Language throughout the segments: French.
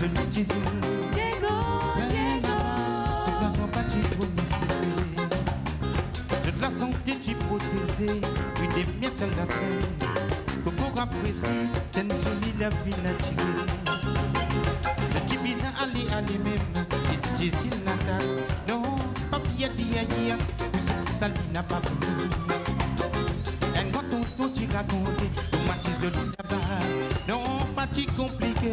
celui qui Diego, Diego. Tu ne pas, tu. Je te la santé, tu protégé. Une des miens, tu la t'es une solide, la vie naturelle. Je dis bien, allez, allez, même. Tu dis, il. Non, papi, dit, Vous n'a pas voulu. Elle m'a tonton, tu racontes. Moi, tu là-bas. Non, pas tu compliqué.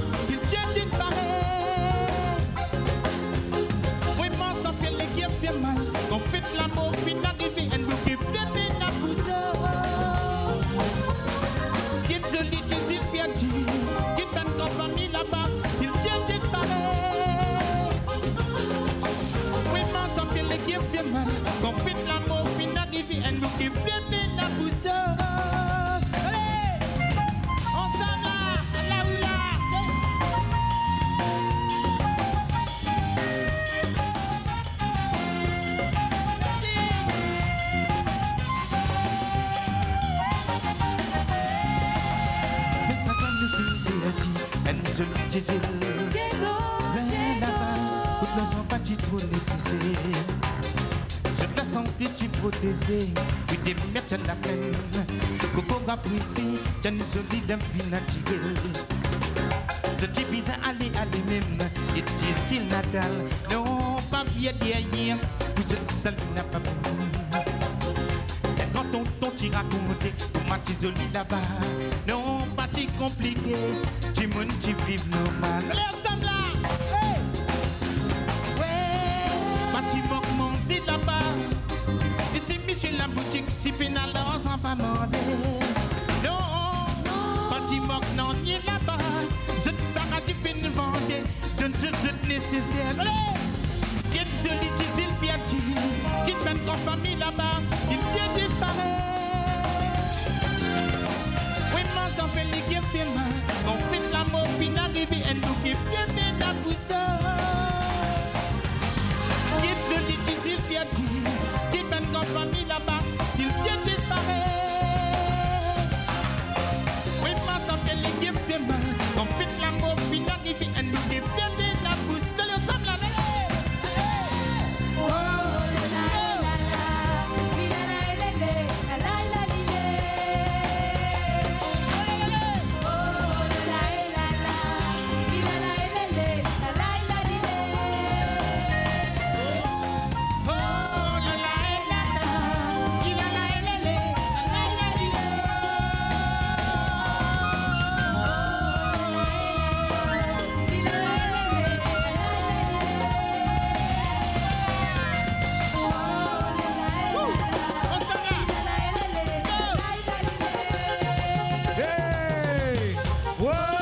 Kom pip la mou pina givi en nou ki pepe na! On s'en va, la ou Diego, Diego, Diego, Diego, Diego, Diego, Diego, je te sentais tu protégé, puis des mères tiennent la peine. Coco capricé, t'as une solide vie naturelle. Je te vise aller à lui-même, et tu es si natal. Non, pas bien derrière, puis je seul n'a pas Et quand ton ton t'y raconte, comment tu joli là-bas. Non, pas si compliqué, tu montes, tu vives normal. nécessaire. Dieu se dit, tu s'il bien dit, tu ton famille là-bas, il Dieu disparaît. Oui, moi enfant, il y a mal, on fait l'amour, puis n'arrive, elle nous qui vient, bien la poussée. Whoa!